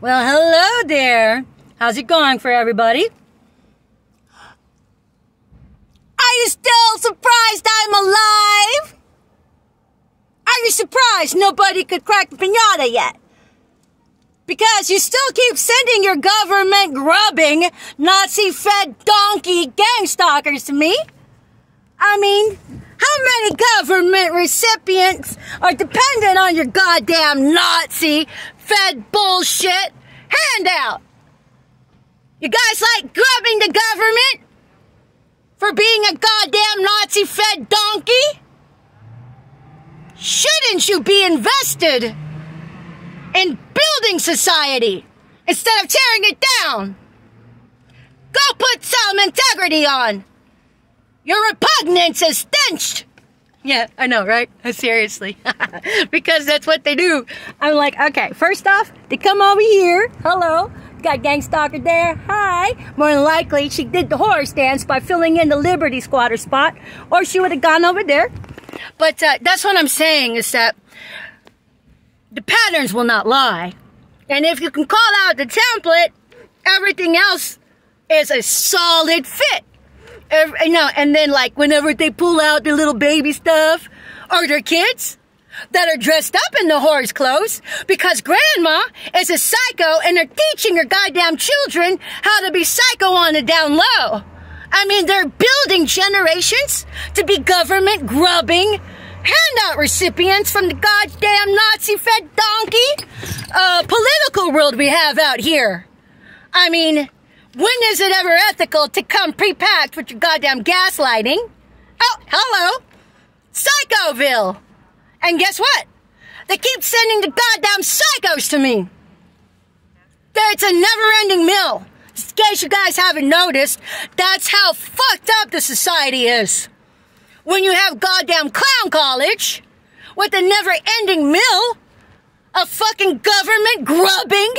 Well, hello there. How's it going for everybody? Are you still surprised I'm alive? Are you surprised nobody could crack the pinata yet? Because you still keep sending your government grubbing, Nazi fed donkey gang stalkers to me. I mean, how many government recipients are dependent on your goddamn Nazi fed bullshit handout? You guys like grubbing the government for being a goddamn Nazi fed donkey? Shouldn't you be invested in building society instead of tearing it down? Go put some integrity on. Your repugnance is stench. Yeah, I know, right? Seriously. because that's what they do. I'm like, okay, first off, they come over here. Hello. Got gang stalker there. Hi. More than likely, she did the horse dance by filling in the Liberty Squatter spot, or she would have gone over there. But uh, that's what I'm saying is that the patterns will not lie. And if you can call out the template, everything else is a solid fit. Every, you know, and then like whenever they pull out their little baby stuff or their kids that are dressed up in the horse clothes because grandma is a psycho and they're teaching her goddamn children how to be psycho on the down low. I mean, they're building generations to be government grubbing handout recipients from the goddamn Nazi fed donkey uh, political world we have out here. I mean, when is it ever ethical to come pre-packed with your goddamn gaslighting? Oh, hello. Psychoville. And guess what? They keep sending the goddamn psychos to me. It's a never-ending mill. In case you guys haven't noticed, that's how fucked up the society is. When you have goddamn clown college with a never-ending mill of fucking government grubbing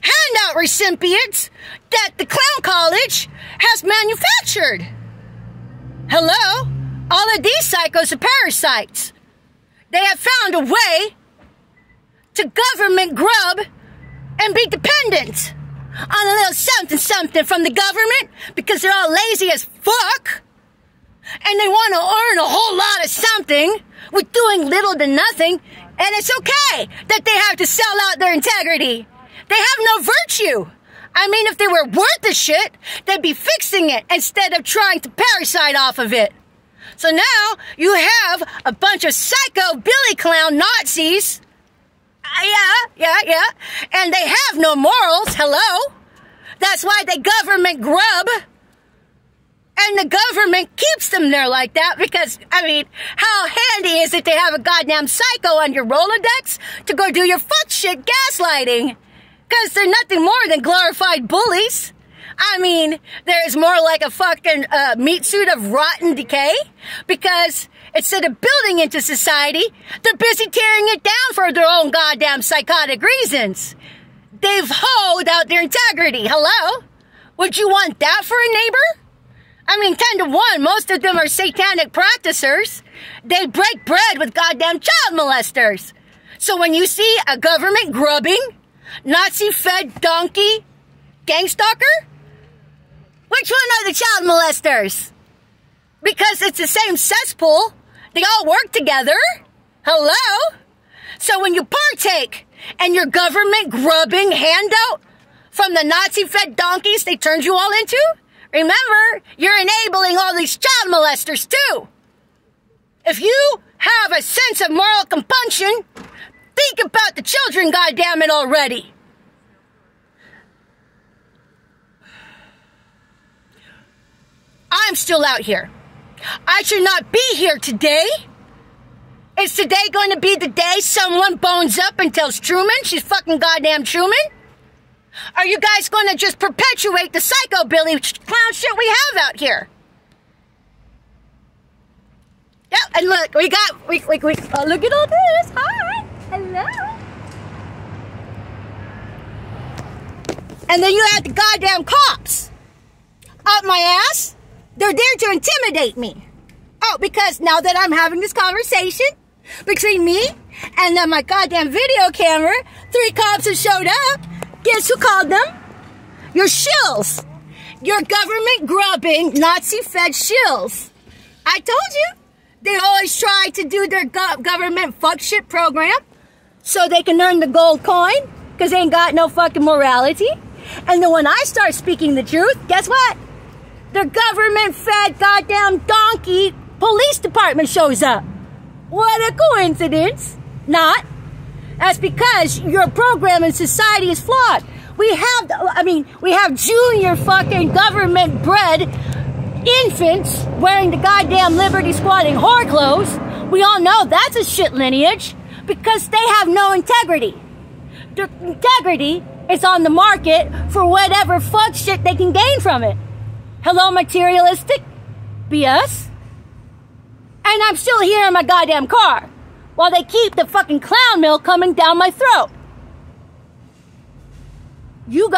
handout recipients that the clown college has manufactured. Hello? All of these psychos are parasites. They have found a way to government grub and be dependent on a little something something from the government because they're all lazy as fuck. And they want to earn a whole lot of something with doing little to nothing. And it's okay that they have to sell out their integrity. They have no virtue. I mean, if they were worth the shit, they'd be fixing it instead of trying to parasite off of it. So now you have a bunch of psycho Billy Clown Nazis. Uh, yeah, yeah, yeah. And they have no morals. Hello. That's why they government grub. And the government keeps them there like that because, I mean, how handy is it to have a goddamn psycho on your Rolodex to go do your fuck shit gaslighting? Because they're nothing more than glorified bullies. I mean, there's more like a fucking uh, meat suit of rotten decay because instead of building into society, they're busy tearing it down for their own goddamn psychotic reasons. They've hoed out their integrity. Hello? Would you want that for a neighbor? I mean, 10 to 1, most of them are satanic practicers. They break bread with goddamn child molesters. So when you see a government grubbing, Nazi fed donkey gang stalker, which one are the child molesters? Because it's the same cesspool. They all work together. Hello? So when you partake in your government grubbing handout from the Nazi fed donkeys they turned you all into, remember, you're enabling all these child molesters too. If you have a sense of moral compunction, about the children, goddammit, already. I'm still out here. I should not be here today. Is today going to be the day someone bones up and tells Truman she's fucking goddamn Truman? Are you guys going to just perpetuate the psycho Billy clown shit we have out here? Yeah, and look, we got, we, we, we, oh, look at all this. Hi. Hello. And then you had the goddamn cops up my ass. They're there to intimidate me. Oh, because now that I'm having this conversation between me And then my goddamn video camera, three cops have showed up. Guess who called them? Your shills. Your government grubbing, Nazi fed shills. I told you. They always try to do their go- government fuck shit program so they can earn the gold coin because they ain't got no fucking morality. And then when I start speaking the truth, guess what? Their government fed goddamn donkey police department shows up. What a coincidence. Not. That's because your program in society is flawed. We have, I mean, we have junior fucking government bred infants wearing the goddamn Liberty squatting whore clothes. We all know that's a shit lineage because they have no integrity. Their integrity is on the market for whatever fuck shit they can gain from it. Hello, materialistic BS. And I'm still here in my goddamn car while they keep the fucking clown mill coming down my throat. You